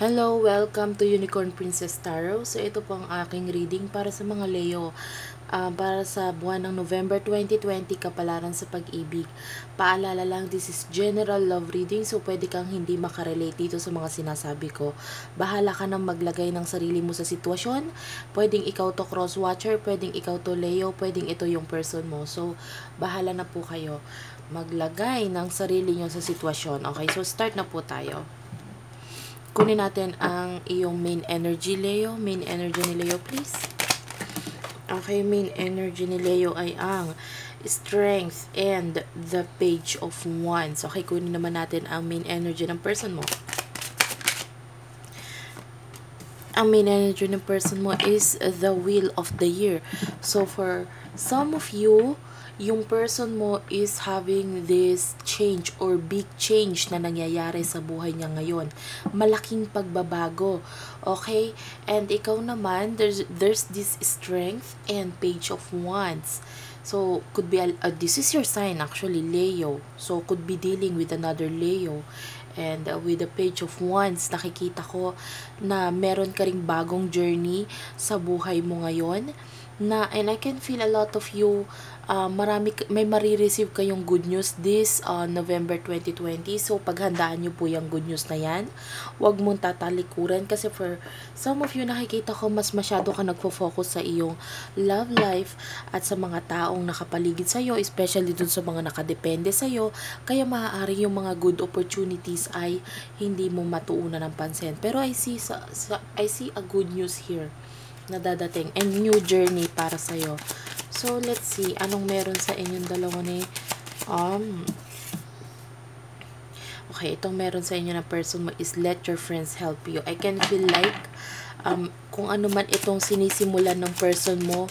Hello, welcome to Unicorn Princess Tarot. So ito po ang aking reading para sa mga Leo. Ah, para sa buwan ng November 2020, kapalaran sa pag-ibig. Paalala lang, this is general love reading so pwede kang hindi makarelate dito sa mga sinasabi ko. Bahala ka nang maglagay ng sarili mo sa sitwasyon. Pwedeng ikaw to cross-watcher, pwedeng ikaw to Leo, pwedeng ito yung person mo. So, bahala na po kayo maglagay ng sarili nyo sa sitwasyon. Okay, so start na po tayo. Kunin natin ang iyong main energy, Leo. Main energy ni Leo, please. Okay, main energy ni Leo ay ang strength and the page of wands. Okay, kunin naman natin ang main energy ng person mo. Ang main energy ng person mo is the wheel of the year. So, for some of you, yung person mo is having this change or big change na nangyayari sa buhay niya ngayon. Malaking pagbabago. Okay? And ikaw naman, there's, there's this strength and page of wands. So, could be, a, uh, this is your sign actually, Leo. So, could be dealing with another Leo. And uh, with the page of wands, nakikita ko na meron ka bagong journey sa buhay mo ngayon. Na, and I can feel a lot of you uh, marami, may marireceive kayong good news this uh, November 2020. So, paghandaan nyo po yung good news na yan. Huwag mong tatalikuran kasi for some of you nakikita ko mas masyado ka nagfo-focus sa iyong love life at sa mga taong nakapaligid sa iyo, especially dun sa mga nakadepende sa iyo. Kaya maaari yung mga good opportunities ay hindi mo matuunan ng pansin. Pero I see, sa, sa, I see a good news here na dadating and new journey para sa iyo. So, let's see. Anong meron sa inyong dalawa ni... Um, okay, itong meron sa inyo na person mo is let your friends help you. I can feel like um, kung ano man itong sinisimulan ng person mo,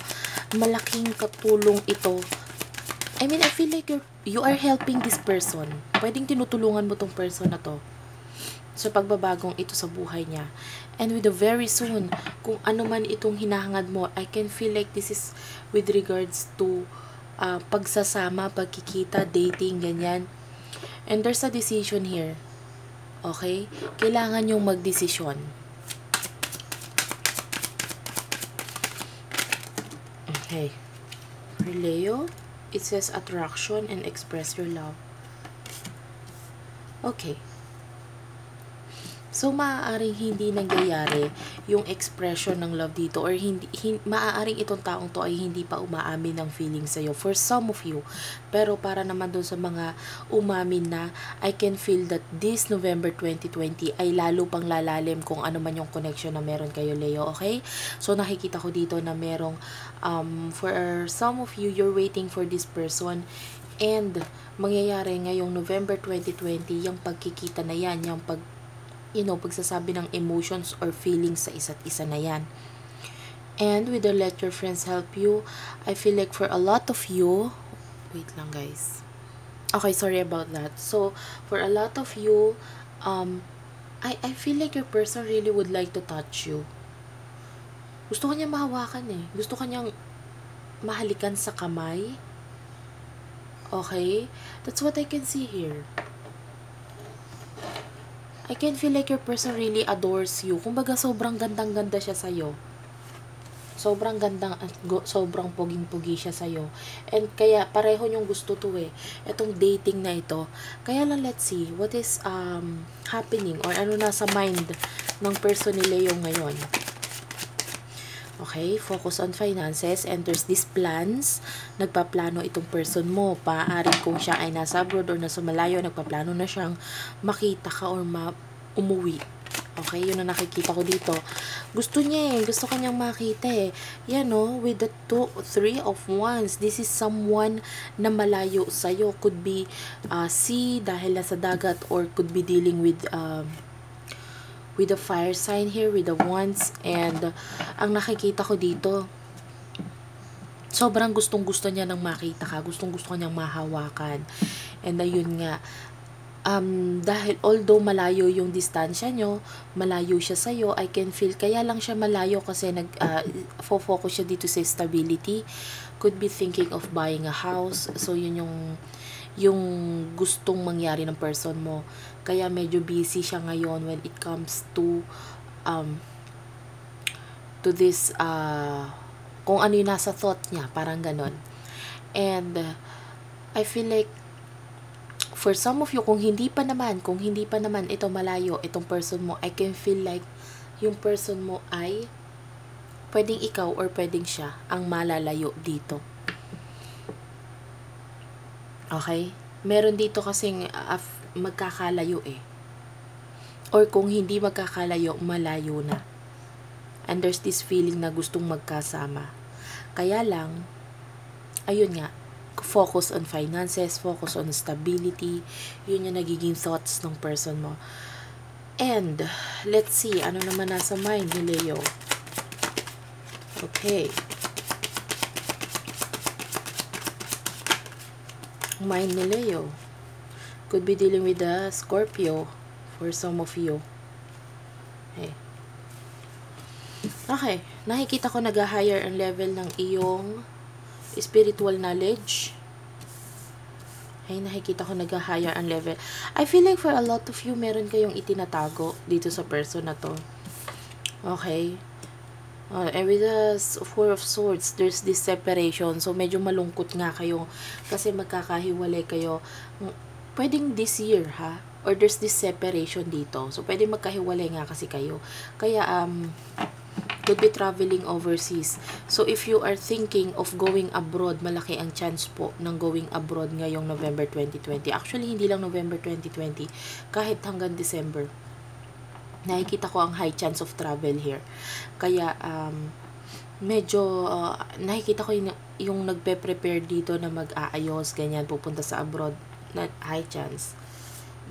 malaking katulong ito. I mean, I feel like you're, you are helping this person. Pwedeng tinutulungan mo tong person na to sa pagbabagong ito sa buhay niya. And with the very soon, kung ano man itong hinahangad mo, I can feel like this is with regards to uh, pagsasama, pagkikita, dating, ganyan. And there's a decision here. Okay? Kailangan yung magdesisyon. Okay. For Leo, it says attraction and express your love. Okay. So, maaaring hindi nangyayari yung expression ng love dito or hindi, hin, maaaring itong taong to ay hindi pa umaamin ng feeling sa'yo for some of you. Pero para naman dun sa mga umamin na, I can feel that this November 2020 ay lalo pang lalalim kung ano man yung connection na meron kayo, Leo, okay? So, nakikita ko dito na merong, um, for some of you, you're waiting for this person and mangyayari ngayong November 2020, yung pagkikita na yan, yung pag you know, pagsasabi ng emotions or feelings sa isa't isa na yan. And with the let your friends help you, I feel like for a lot of you, wait lang guys. Okay, sorry about that. So, for a lot of you, um, I, I feel like your person really would like to touch you. Gusto kanya mahawakan eh. Gusto kanyang mahalikan sa kamay. Okay? That's what I can see here. I can feel like your person really adores you. Kumbaga, sobrang gandang-ganda siya sa'yo. Sobrang gandang, sobrang poging-pogi siya sa'yo. And kaya, pareho niyong gusto to eh. Itong dating na ito. Kaya lang, let's see, what is um, happening or ano nasa mind ng person ni Leo ngayon. Okay, focus on finances and there's these plans. Nagpaplano itong person mo. Paari kung siya ay nasa abroad or nasa malayo, nagpaplano na siyang makita ka or ma umuwi. Okay, yun ang nakikita ko dito. Gusto niya eh, gusto kanyang makita eh. Yan no, with the two, three of wands, this is someone na malayo sa'yo. Could be uh, sea dahil nasa dagat or could be dealing with uh, with the fire sign here, with the wands, and uh, ang nakikita ko dito, sobrang gustong gusto niya nang makita ka, gustong gusto niyang mahawakan. And ayun nga, um, dahil although malayo yung distansya nyo, malayo siya sa'yo, I can feel, kaya lang siya malayo kasi nag, uh, focus siya dito sa stability. Could be thinking of buying a house. So, yun yung, yung gustong mangyari ng person mo Kaya medyo busy siya ngayon when it comes to um, to this uh, kung ano yung nasa thought niya, parang ganon. And uh, I feel like for some of you, kung hindi pa naman, kung hindi pa naman ito malayo, itong person mo, I can feel like yung person mo ay pwedeng ikaw or pwedeng siya ang malalayo dito. Okay? Meron dito kasing uh, magkakalayo eh. Or kung hindi magkakalayo, malayo na. And there's this feeling na gustong magkasama. Kaya lang, ayun nga, focus on finances, focus on stability, yun yung nagiging thoughts ng person mo. And, let's see, ano naman nasa mind ni Leo? Okay. Mind ni Leo. Could be dealing with the Scorpio for some of you. Okay. Okay. Nakikita ko nag-higher ang level ng iyong spiritual knowledge. Ay, nakikita ko nag-higher ang level. I feel like for a lot of you, meron kayong itinatago dito sa person na to. Okay. Uh, and with the Four of Swords, there's this separation. So, medyo malungkot nga kayo kasi magkakahiwalay kayo. Pwedeng this year, ha? Or there's this separation dito. So, pwede magkahiwalay nga kasi kayo. Kaya, um, could be traveling overseas. So, if you are thinking of going abroad, malaki ang chance po ng going abroad ngayong November 2020. Actually, hindi lang November 2020, kahit hanggang December nakikita ko ang high chance of travel here. Kaya, um, medyo, uh, nakikita ko yung, yung nagpe-prepare dito na mag-aayos, ganyan, pupunta sa abroad, na high chance.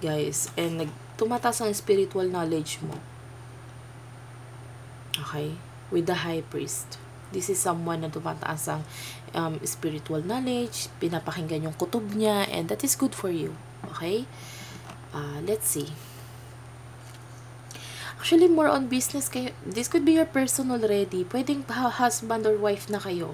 Guys, and nag, tumataas ang spiritual knowledge mo. Okay? With the high priest. This is someone na tumataas ang um, spiritual knowledge, pinapakinggan yung kutob niya, and that is good for you. Okay? Uh, let's see. Actually, more on business kayo. This could be your person already. Pwedeng husband or wife na kayo.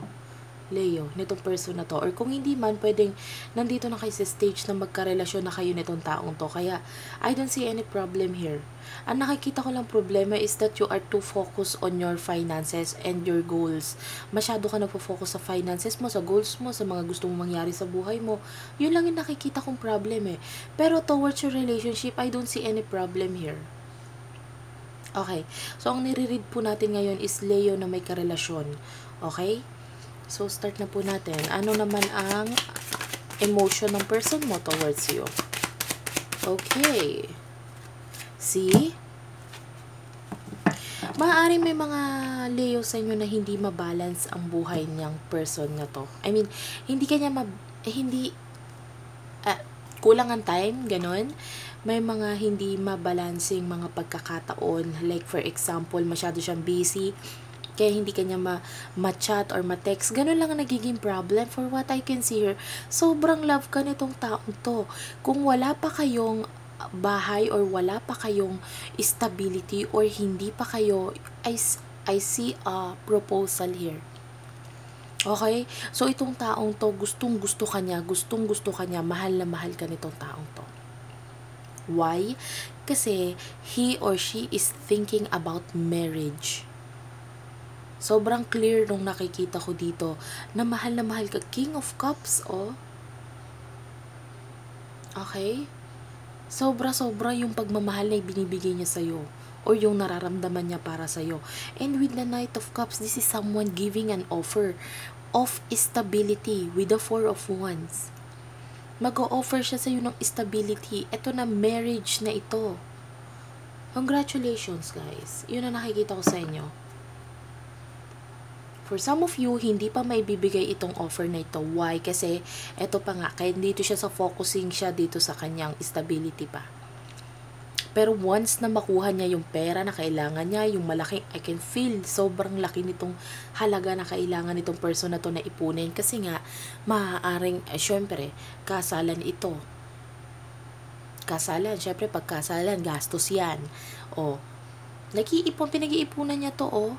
Leo, nitong person na to. Or kung hindi man, pwedeng nandito na kayo sa stage na magkarelasyon na kayo nitong taong to. Kaya, I don't see any problem here. Ang nakikita ko lang problema is that you are too focused on your finances and your goals. Masyado ka nagpo-focus sa finances mo, sa goals mo, sa mga gusto mong mangyari sa buhay mo. Yun lang yung nakikita kong problem eh. Pero towards your relationship, I don't see any problem here. Okay. So, ang nire-read po natin ngayon is Leo na may karelasyon. Okay? So, start na po natin. Ano naman ang emotion ng person mo towards you? Okay. See? Maaaring may mga Leo sa inyo na hindi mabalance ang buhay niyang person na to. I mean, hindi kanya ma... Hindi... Uh, kulang ang time, ganun may mga hindi mabalancing mga pagkakataon. Like for example, masyado siyang busy, kaya hindi kanya ma- ma-chat or ma-text. Ganun lang ang nagiging problem for what I can see here. Sobrang love ka nitong taong to. Kung wala pa kayong bahay or wala pa kayong stability or hindi pa kayo, I, I see a proposal here. Okay? So, itong taong to, gustong gusto ka niya, gustong gusto ka niya, mahal na mahal ka nitong taong to. Why? Kasi he or she is thinking about marriage. Sobrang clear nung nakikita ko dito na mahal na mahal ka. King of Cups, oh. Okay? Sobra-sobra yung pagmamahal na binibigay niya sa'yo or yung nararamdaman niya para sa'yo. And with the Knight of Cups, this is someone giving an offer of stability with the Four of Wands mag-o-offer siya sa iyo ng stability. Ito na marriage na ito. Congratulations, guys. Yun ang nakikita ko sa inyo. For some of you, hindi pa may bibigay itong offer na ito. Why? Kasi, ito pa nga, kaya dito siya sa focusing siya dito sa kanyang stability pa. Pero once na makuha niya yung pera na kailangan niya, yung malaki, I can feel sobrang laki nitong halaga na kailangan nitong person na to na ipunin. Kasi nga, maaaring, eh, syempre, kasalan ito. Kasalan, syempre pag kasalan, gastos yan. O, nag-iipon, pinag-iipunan niya to, o.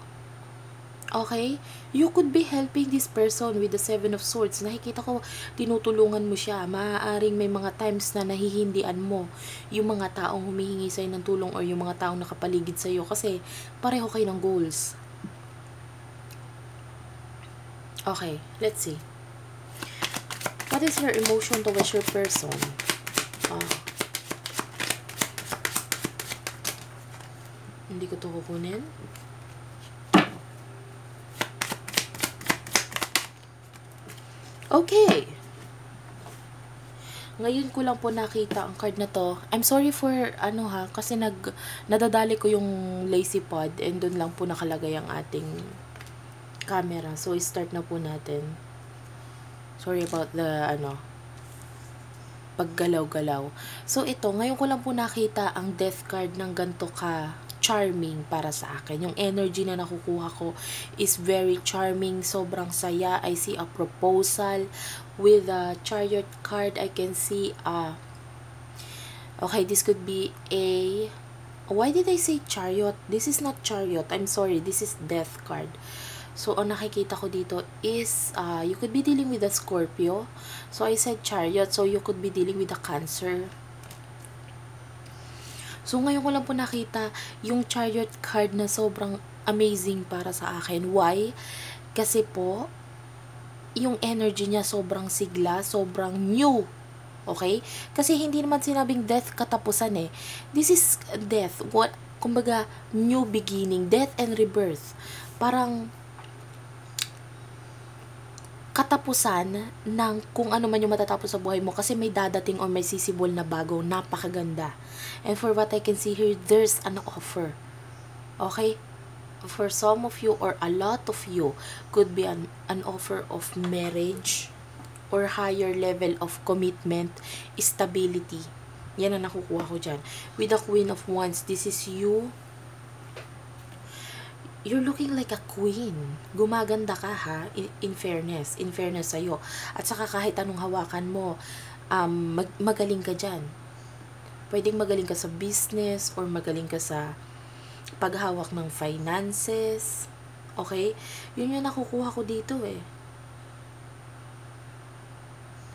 Okay? You could be helping this person with the Seven of Swords. Nakikita ko, tinutulungan mo siya. Maaaring may mga times na nahihindian mo yung mga taong humihingi sa'yo ng tulong or yung mga taong nakapaligid sa'yo kasi pareho kayo ng goals. Okay, let's see. What is your emotion towards your person? Ah. Hindi ko to kukunin. Okay. Ngayon ko lang po nakita ang card na to. I'm sorry for ano ha, kasi nag nadadali ko yung lazy pod and doon lang po nakalagay ang ating camera. So start na po natin. Sorry about the ano paggalaw-galaw. So ito, ngayon ko lang po nakita ang death card ng ganto ka charming para sa akin. Yung energy na nakukuha ko is very charming, sobrang saya. I see a proposal with a chariot card. I can see a Okay, this could be a Why did I say chariot? This is not chariot. I'm sorry. This is death card. So, ang nakikita ko dito is, uh, you could be dealing with a Scorpio. So, I said chariot. So, you could be dealing with a Cancer. So, ngayon ko lang po nakita yung chariot card na sobrang amazing para sa akin. Why? Kasi po, yung energy niya sobrang sigla, sobrang new. Okay? Kasi hindi naman sinabing death katapusan eh. This is death. What, kumbaga, new beginning. Death and rebirth. Parang, katapusan ng kung ano man yung matatapos sa buhay mo kasi may dadating or may sisibol na bago, napakaganda. And for what I can see here, there's an offer. Okay? For some of you or a lot of you, could be an, an offer of marriage or higher level of commitment, stability. Yan ang nakukuha ko dyan. With the Queen of Wands, this is you you're looking like a queen. Gumaganda ka ha, in, in fairness, in fairness sa'yo. At saka kahit anong hawakan mo, um, mag, magaling ka dyan. Pwedeng magaling ka sa business or magaling ka sa paghawak ng finances. Okay? Yun yung nakukuha ko dito eh.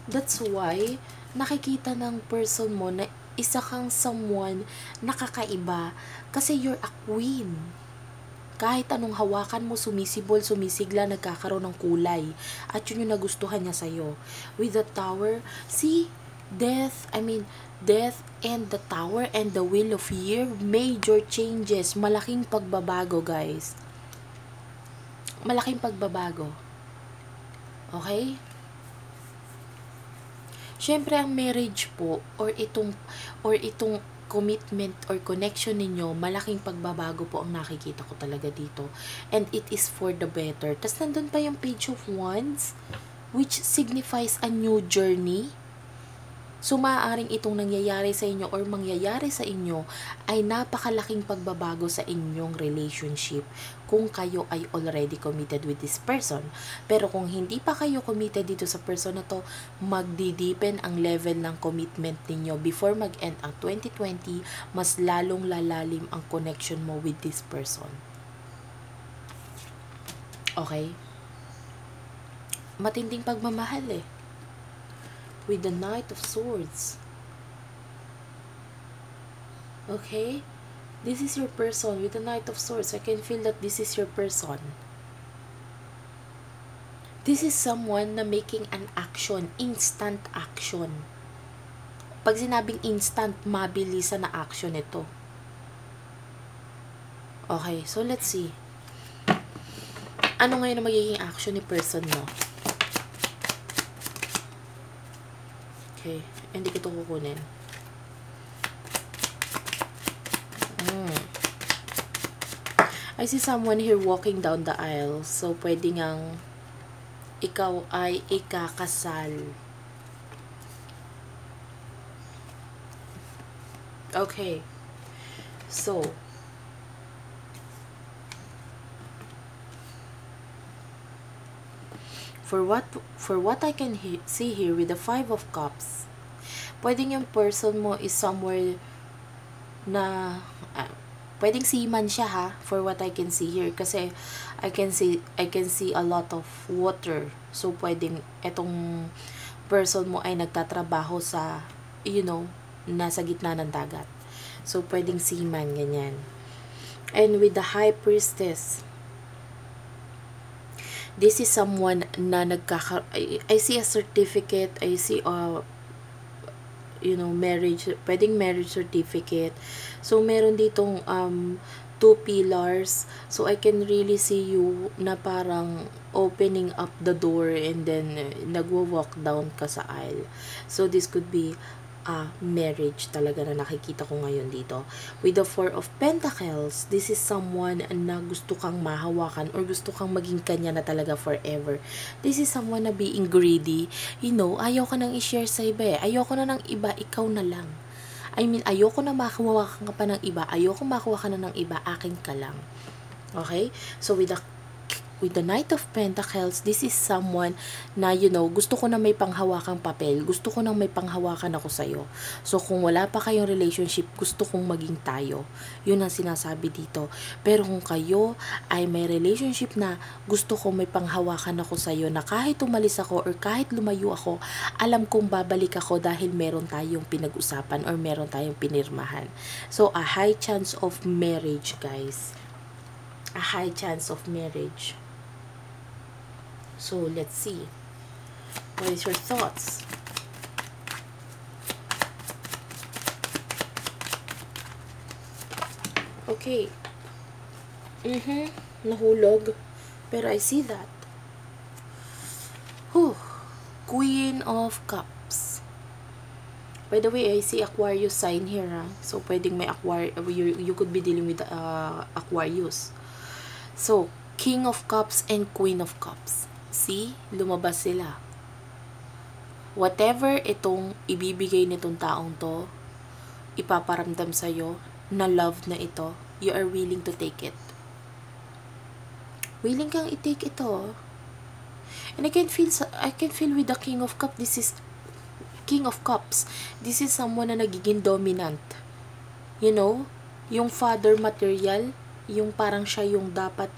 That's why, nakikita ng person mo na isa kang someone nakakaiba kasi you're a queen kahit anong hawakan mo, sumisibol, sumisigla, nagkakaroon ng kulay. At yun yung nagustuhan niya sa'yo. With the tower, see, death, I mean, death and the tower and the wheel of year, major changes, malaking pagbabago, guys. Malaking pagbabago. Okay? Siyempre, ang marriage po, or itong, or itong commitment or connection ninyo, malaking pagbabago po ang nakikita ko talaga dito. And it is for the better. Tapos nandun pa yung page of wands, which signifies a new journey So, maaaring itong nangyayari sa inyo or mangyayari sa inyo ay napakalaking pagbabago sa inyong relationship kung kayo ay already committed with this person. Pero kung hindi pa kayo committed dito sa person na to, magdideepen ang level ng commitment ninyo before mag-end ang 2020, mas lalong lalalim ang connection mo with this person. Okay? Matinding pagmamahal eh with the Knight of Swords. Okay? This is your person with the Knight of Swords. I can feel that this is your person. This is someone na making an action, instant action. Pag sinabing instant, mabilisan na action ito. Okay, so let's see. Ano ngayon na magiging action ni person mo? Okay. Hindi ko ito kukunin. Mm. I see someone here walking down the aisle. So, pwede ngang ikaw ay ikakasal. Okay. So, for what for what I can he see here with the five of cups pwedeng yung person mo is somewhere na uh, Pwedeng seaman siya ha, for what I can see here. Kasi, I can see, I can see a lot of water. So, pwedeng, etong person mo ay nagtatrabaho sa, you know, nasa gitna ng dagat. So, pwedeng seaman, ganyan. And with the high priestess, this is someone na nagkaka I, I see a certificate I see a you know marriage pwedeng marriage certificate. So meron ditong um two pillars. So I can really see you na parang opening up the door and then uh, nagwo-walk down ka sa aisle. So this could be uh, marriage talaga na nakikita ko ngayon dito. With the Four of Pentacles, this is someone na gusto kang mahawakan or gusto kang maging kanya na talaga forever. This is someone na being greedy. You know, ayaw ka nang i-share sa iba eh. Ayoko na ng iba, ikaw na lang. I mean, ayoko na makawakan ka pa ng iba. Ayoko makuha ka na ng iba, akin ka lang. Okay? So, with the with the Knight of Pentacles, this is someone na, you know, gusto ko na may panghawakang papel. Gusto ko na may panghawakan ako sa'yo. So, kung wala pa kayong relationship, gusto kong maging tayo. Yun ang sinasabi dito. Pero kung kayo ay may relationship na gusto ko may panghawakan ako sa'yo na kahit umalis ako or kahit lumayo ako, alam kong babalik ako dahil meron tayong pinag-usapan or meron tayong pinirmahan. So, a high chance of marriage, guys. A high chance of marriage. So, let's see. What is your thoughts? Okay. Mm-hmm. Nahulog. Pero I see that. Whew. Queen of Cups. By the way, I see Aquarius sign here. Ha? So, pwedeng may Aquarius. You, you could be dealing with uh, Aquarius. So, King of Cups and Queen of Cups. See, lumabas sila. Whatever itong ibibigay nitong taong to, ipaparamdam sa'yo na love na ito, you are willing to take it. Willing kang i-take ito. And I can feel, I can feel with the King of Cups, this is King of Cups. This is someone na nagiging dominant. You know, yung father material, yung parang siya yung dapat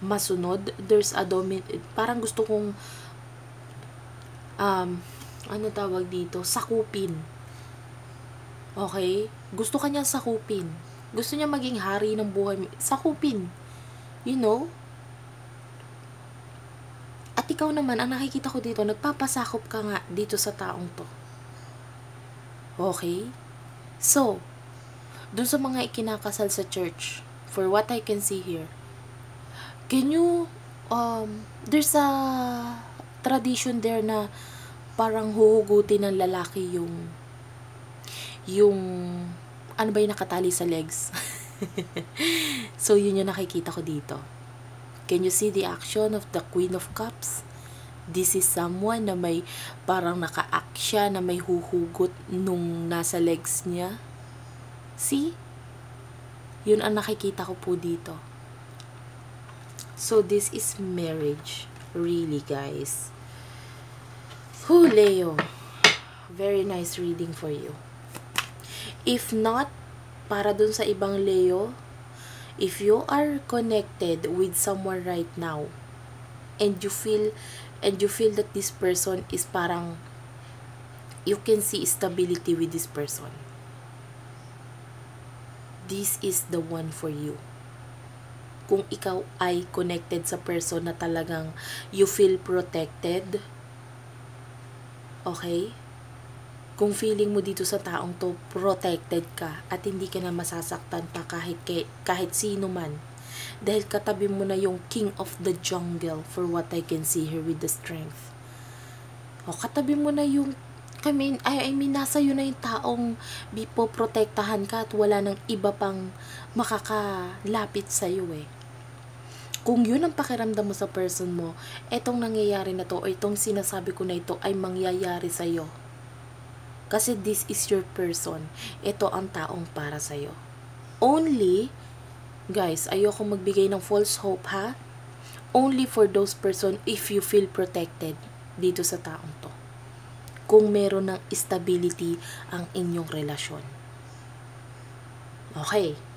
masunod, there's a domin parang gusto kong um, ano tawag dito, sakupin. Okay? Gusto kanya sakupin. Gusto niya maging hari ng buhay. Sakupin. You know? At ikaw naman, ang nakikita ko dito, nagpapasakop ka nga dito sa taong to. Okay? So, dun sa mga ikinakasal sa church, for what I can see here, Can you, um, there's a tradition there na parang huhugutin ng lalaki yung, yung, ano ba yung nakatali sa legs? so, yun yung nakikita ko dito. Can you see the action of the Queen of Cups? This is someone na may parang naka-act siya na may huhugot nung nasa legs niya. See? Yun ang nakikita ko po dito. So, this is marriage. Really, guys. Who, Leo? Very nice reading for you. If not, para dun sa ibang Leo, if you are connected with someone right now, and you feel, and you feel that this person is parang, you can see stability with this person. This is the one for you kung ikaw ay connected sa person na talagang you feel protected. Okay? Kung feeling mo dito sa taong to, protected ka at hindi ka na masasaktan pa kahit, kahit sino man. Dahil katabi mo na yung king of the jungle for what I can see here with the strength. O katabi mo na yung I mean, I, I mean, nasa yun na yung taong bipo protektahan ka at wala nang iba pang makakalapit sa iyo eh kung yun ang pakiramdam mo sa person mo, etong nangyayari na to o itong sinasabi ko na ito ay mangyayari sa iyo. Kasi this is your person. Ito ang taong para sa iyo. Only, guys, ayoko magbigay ng false hope ha. Only for those person if you feel protected dito sa taong to. Kung meron ng stability ang inyong relasyon. Okay.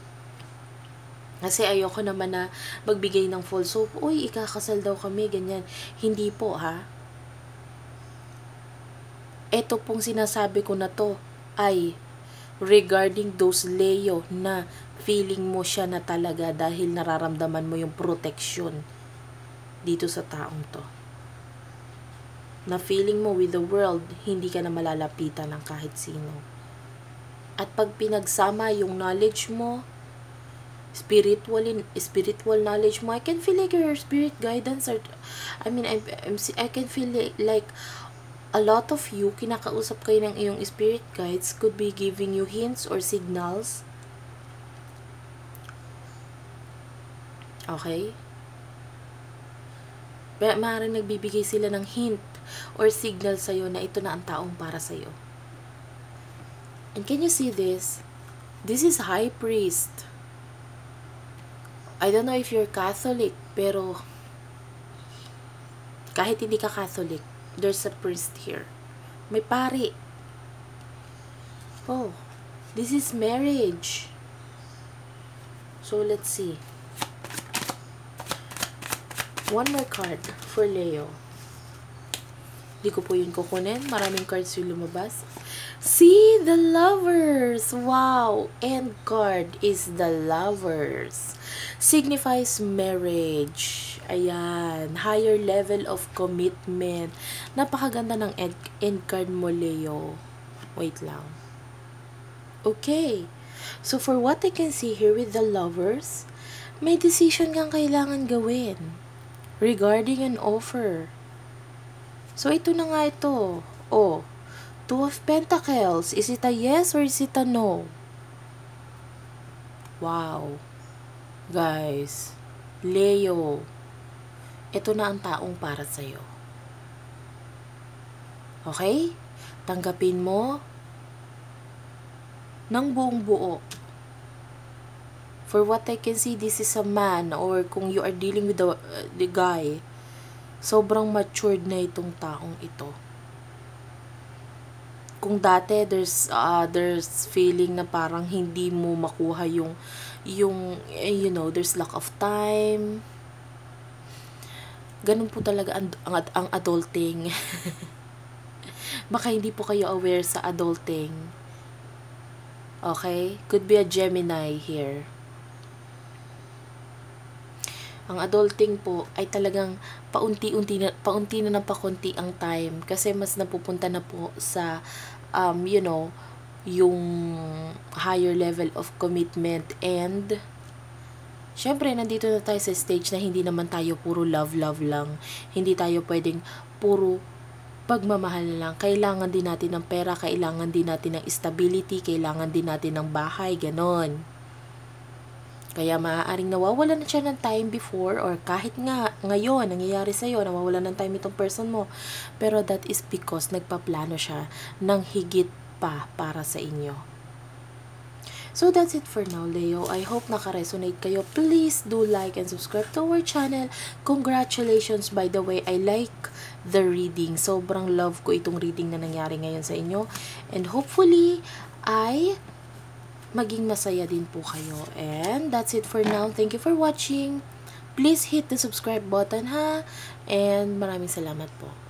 Kasi ayoko naman na magbigay ng false hope. Uy, ikakasal daw kami, ganyan. Hindi po, ha? Ito pong sinasabi ko na to ay regarding those Leo na feeling mo siya na talaga dahil nararamdaman mo yung protection dito sa taong to. Na feeling mo with the world, hindi ka na malalapitan ng kahit sino. At pag pinagsama yung knowledge mo, spiritual in, spiritual knowledge mo, I can feel like your spirit guidance or I mean I, I'm, I can feel like, like a lot of you kinakausap kayo ng iyong spirit guides could be giving you hints or signals. Okay? Pero maaaring nagbibigay sila ng hint or signal sa'yo na ito na ang taong para sa'yo. And can you see this? This is High Priest. I don't know if you're Catholic, pero kahit hindi ka Catholic, there's a priest here. May pari. Oh, this is marriage. So, let's see. One more card for Leo. Hindi ko po yun kukunin. Maraming cards yung lumabas. See the lovers. Wow. End card is the lovers. Signifies marriage. Ayan. Higher level of commitment. Napakaganda ng end, end card mo, Leo. Wait lang. Okay. So, for what I can see here with the lovers, may decision kang kailangan gawin regarding an offer. So, ito na nga ito. Oh, Two of Pentacles. Is it a yes or is it a no? Wow. Guys. Leo. Ito na ang taong para sa'yo. Okay? Tanggapin mo ng buong buo. For what I can see, this is a man or kung you are dealing with the, uh, the guy, sobrang matured na itong taong ito kung dati there's uh, there's feeling na parang hindi mo makuha yung yung eh, you know there's lack of time. Ganun po talaga ang, ang, ang adulting. Baka hindi po kayo aware sa adulting. Okay? Could be a Gemini here. Ang adulting po ay talagang paunti-unti na, paunti na ng pakunti ang time kasi mas napupunta na po sa um, you know yung higher level of commitment and syempre nandito na tayo sa stage na hindi naman tayo puro love love lang. Hindi tayo pwedeng puro pagmamahal lang. Kailangan din natin ng pera kailangan din natin ng stability kailangan din natin ng bahay ganon kaya maaaring nawawalan na siya ng time before or kahit nga ngayon nangyayari sa'yo, nawawalan ng time itong person mo. Pero that is because nagpaplano siya ng higit pa para sa inyo. So that's it for now, Leo. I hope naka-resonate kayo. Please do like and subscribe to our channel. Congratulations, by the way. I like the reading. Sobrang love ko itong reading na nangyari ngayon sa inyo. And hopefully, I maging masaya din po kayo. And that's it for now. Thank you for watching. Please hit the subscribe button ha. And maraming salamat po.